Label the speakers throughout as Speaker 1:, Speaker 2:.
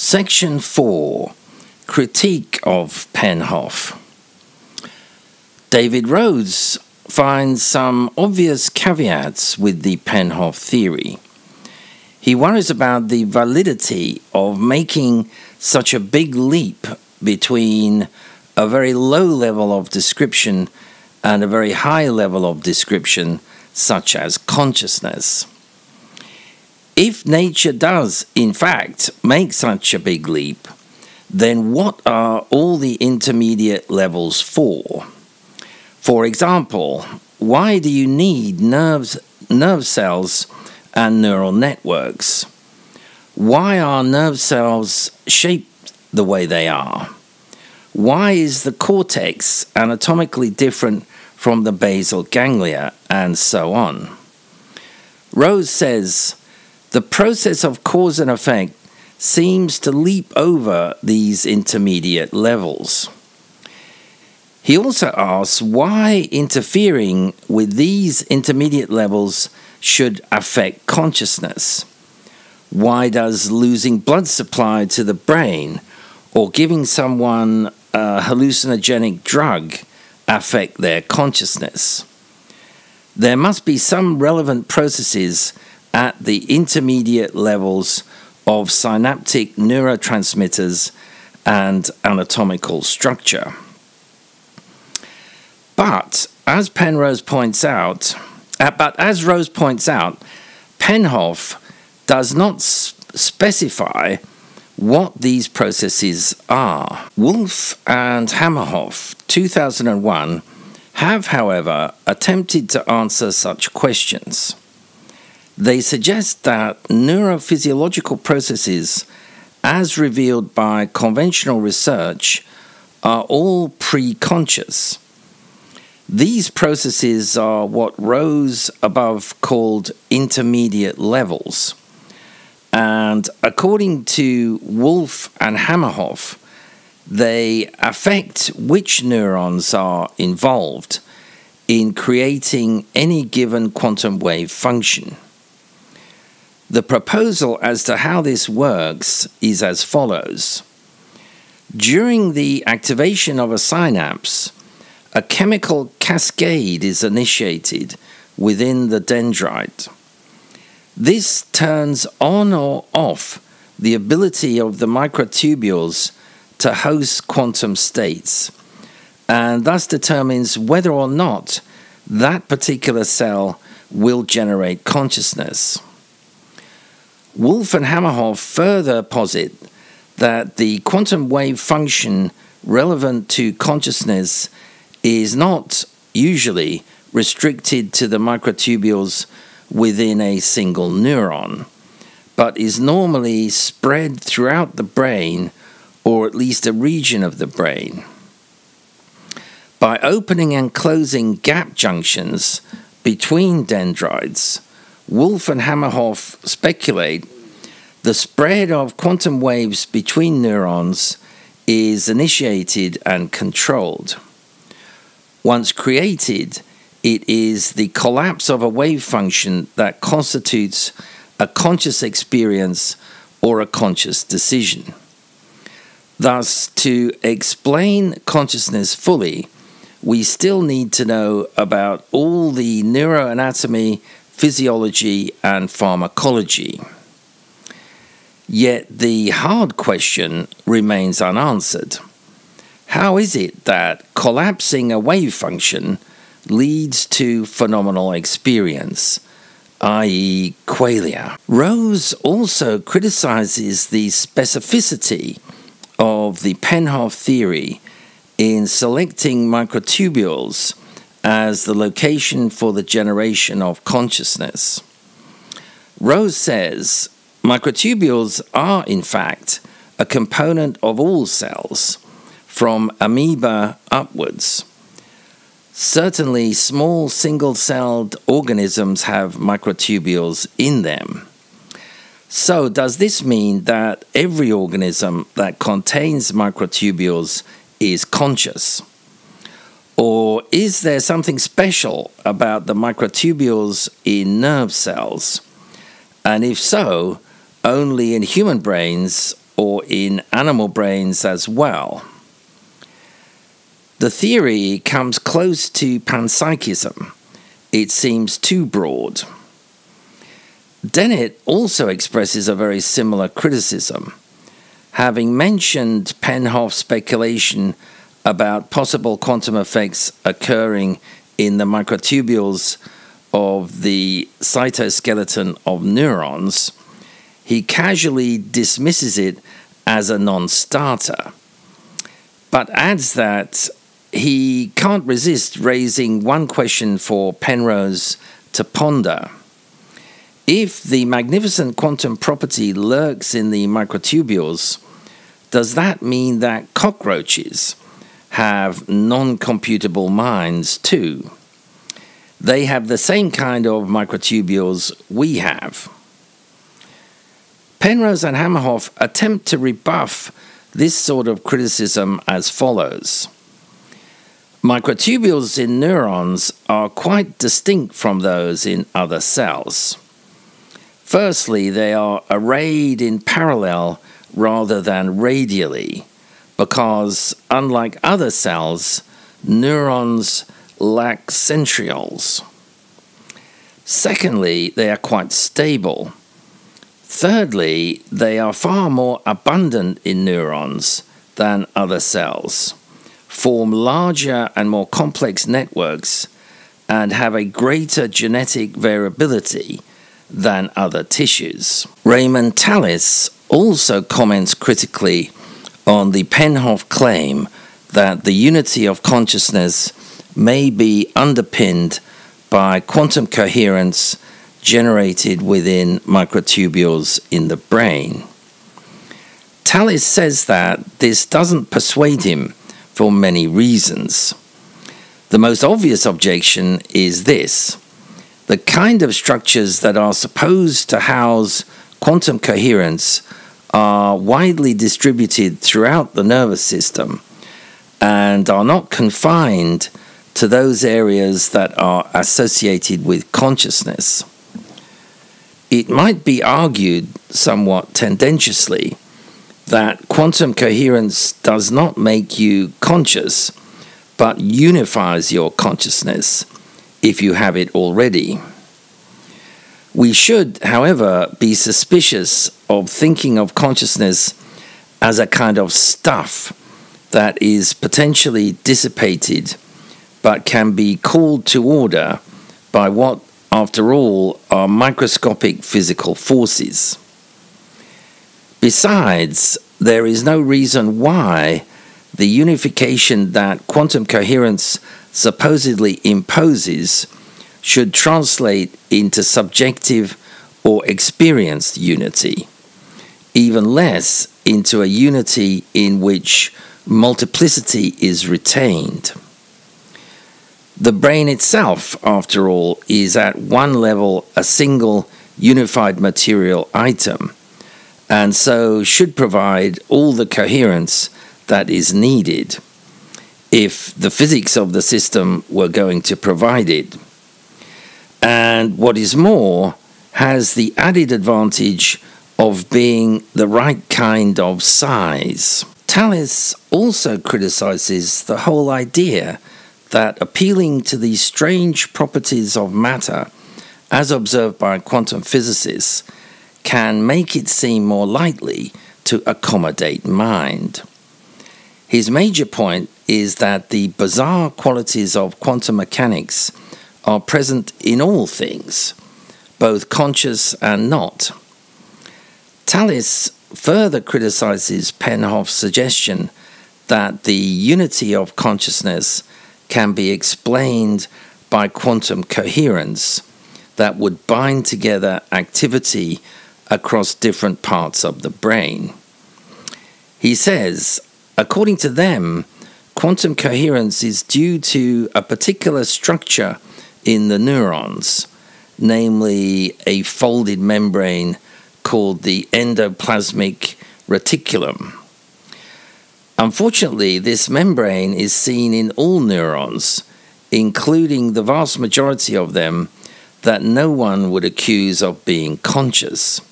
Speaker 1: Section 4 Critique of Penhoff. David Rose finds some obvious caveats with the Penhoff theory. He worries about the validity of making such a big leap between a very low level of description and a very high level of description, such as consciousness. If nature does, in fact, make such a big leap, then what are all the intermediate levels for? For example, why do you need nerves, nerve cells and neural networks? Why are nerve cells shaped the way they are? Why is the cortex anatomically different from the basal ganglia, and so on? Rose says the process of cause and effect seems to leap over these intermediate levels. He also asks why interfering with these intermediate levels should affect consciousness. Why does losing blood supply to the brain or giving someone a hallucinogenic drug affect their consciousness? There must be some relevant processes at the intermediate levels of synaptic neurotransmitters and anatomical structure. But as Penrose points out, uh, but as Rose points out, Penhoff does not specify what these processes are. Woolf and Hameroff, 2001, have, however, attempted to answer such questions. They suggest that neurophysiological processes, as revealed by conventional research, are all pre-conscious these processes are what Rose above called intermediate levels. And according to Woolf and Hameroff, they affect which neurons are involved in creating any given quantum wave function. The proposal as to how this works is as follows. During the activation of a synapse, a chemical cascade is initiated within the dendrite. This turns on or off the ability of the microtubules to host quantum states and thus determines whether or not that particular cell will generate consciousness. Woolf and Hameroff further posit that the quantum wave function relevant to consciousness is not usually restricted to the microtubules within a single neuron, but is normally spread throughout the brain or at least a region of the brain. By opening and closing gap junctions between dendrites, Woolf and Hameroff speculate the spread of quantum waves between neurons is initiated and controlled. Once created, it is the collapse of a wave function that constitutes a conscious experience or a conscious decision. Thus, to explain consciousness fully, we still need to know about all the neuroanatomy, physiology, and pharmacology. Yet the hard question remains unanswered. How is it that collapsing a wave function leads to phenomenal experience, i.e., qualia? Rose also criticizes the specificity of the Penhoff theory in selecting microtubules as the location for the generation of consciousness. Rose says microtubules are, in fact, a component of all cells from amoeba upwards. Certainly, small single celled organisms have microtubules in them. So, does this mean that every organism that contains microtubules is conscious? Or is there something special about the microtubules in nerve cells? And if so, only in human brains or in animal brains as well. The theory comes close to panpsychism. It seems too broad. Dennett also expresses a very similar criticism. Having mentioned Penhoff's speculation about possible quantum effects occurring in the microtubules of the cytoskeleton of neurons, he casually dismisses it as a non starter, but adds that he can't resist raising one question for Penrose to ponder. If the magnificent quantum property lurks in the microtubules, does that mean that cockroaches have non computable minds too? They have the same kind of microtubules we have. Penrose and Hameroff attempt to rebuff this sort of criticism as follows. Microtubules in neurons are quite distinct from those in other cells. Firstly, they are arrayed in parallel rather than radially, because unlike other cells, neurons lack centrioles. Secondly, they are quite stable. Thirdly, they are far more abundant in neurons than other cells, form larger and more complex networks, and have a greater genetic variability than other tissues. Raymond Tallis also comments critically on the Penhoff claim that the unity of consciousness may be underpinned by quantum coherence generated within microtubules in the brain. Tallis says that this doesn't persuade him for many reasons. The most obvious objection is this the kind of structures that are supposed to house quantum coherence are widely distributed throughout the nervous system and are not confined to those areas that are associated with consciousness. It might be argued somewhat tendentiously that quantum coherence does not make you conscious, but unifies your consciousness if you have it already. We should, however, be suspicious of thinking of consciousness as a kind of stuff that is potentially dissipated but can be called to order by what, after all, are microscopic physical forces. Besides, there is no reason why the unification that quantum coherence supposedly imposes should translate into subjective or experienced unity, even less into a unity in which multiplicity is retained. The brain itself, after all, is at one level a single unified material item, and so should provide all the coherence that is needed if the physics of the system were going to provide it. And what is more, has the added advantage of being the right kind of size. Tallis also criticizes the whole idea that appealing to these strange properties of matter, as observed by quantum physicists, can make it seem more likely to accommodate mind. His major point is that the bizarre qualities of quantum mechanics are present in all things, both conscious and not. Tallis further criticizes Penhoff's suggestion that the unity of consciousness can be explained by quantum coherence that would bind together activity across different parts of the brain. He says, according to them, quantum coherence is due to a particular structure in the neurons, namely a folded membrane called the endoplasmic reticulum. Unfortunately, this membrane is seen in all neurons, including the vast majority of them that no one would accuse of being conscious.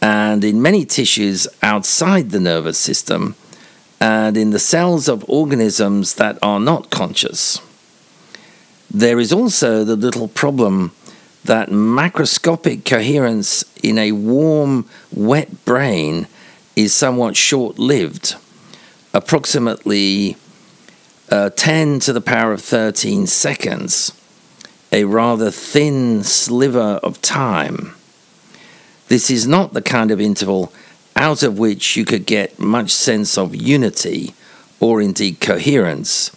Speaker 1: and in many tissues outside the nervous system, and in the cells of organisms that are not conscious. There is also the little problem that macroscopic coherence in a warm, wet brain is somewhat short lived, approximately uh, 10 to the power of 13 seconds, a rather thin sliver of time. This is not the kind of interval out of which you could get much sense of unity or indeed coherence,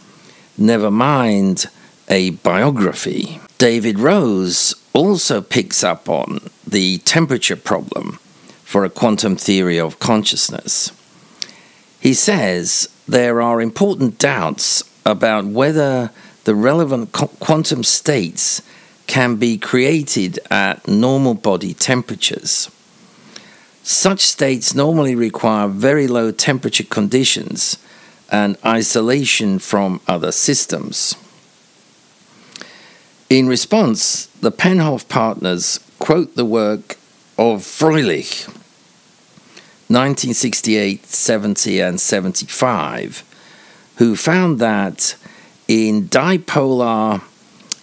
Speaker 1: never mind a biography. David Rose also picks up on the temperature problem for a quantum theory of consciousness. He says there are important doubts about whether the relevant quantum states can be created at normal body temperatures. Such states normally require very low temperature conditions and isolation from other systems. In response, the Penhoff partners quote the work of Fröhlich, 1968, 70, and 75, who found that in dipolar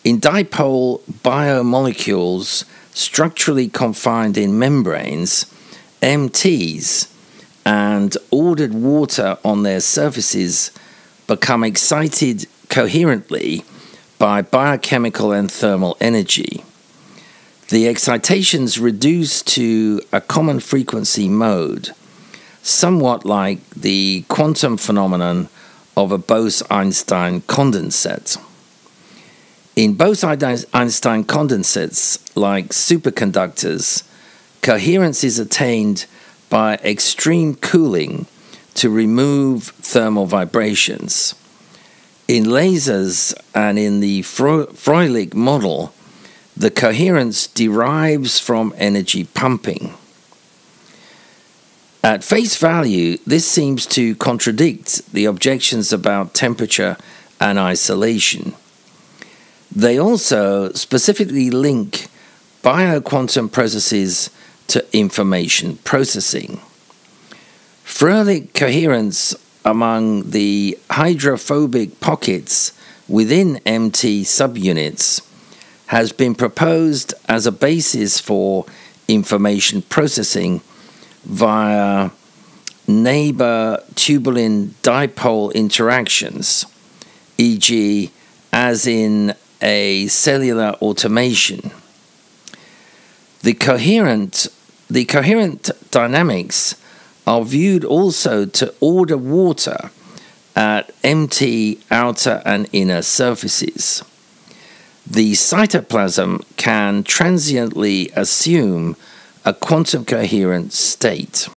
Speaker 1: in dipole biomolecules structurally confined in membranes, MTs, and ordered water on their surfaces become excited coherently by biochemical and thermal energy. The excitations reduce to a common frequency mode, somewhat like the quantum phenomenon of a Bose Einstein condensate. In Bose Einstein condensates, like superconductors, coherence is attained by extreme cooling to remove thermal vibrations. In lasers and in the Fröhlich model, the coherence derives from energy pumping. At face value, this seems to contradict the objections about temperature and isolation. They also specifically link bioquantum processes to information processing. Fröhlich coherence among the hydrophobic pockets within MT subunits has been proposed as a basis for information processing via neighbor tubulin dipole interactions, e.g., as in a cellular automaton. The coherent, the coherent dynamics are viewed also to order water at MT outer and inner surfaces. The cytoplasm can transiently assume a quantum coherent state.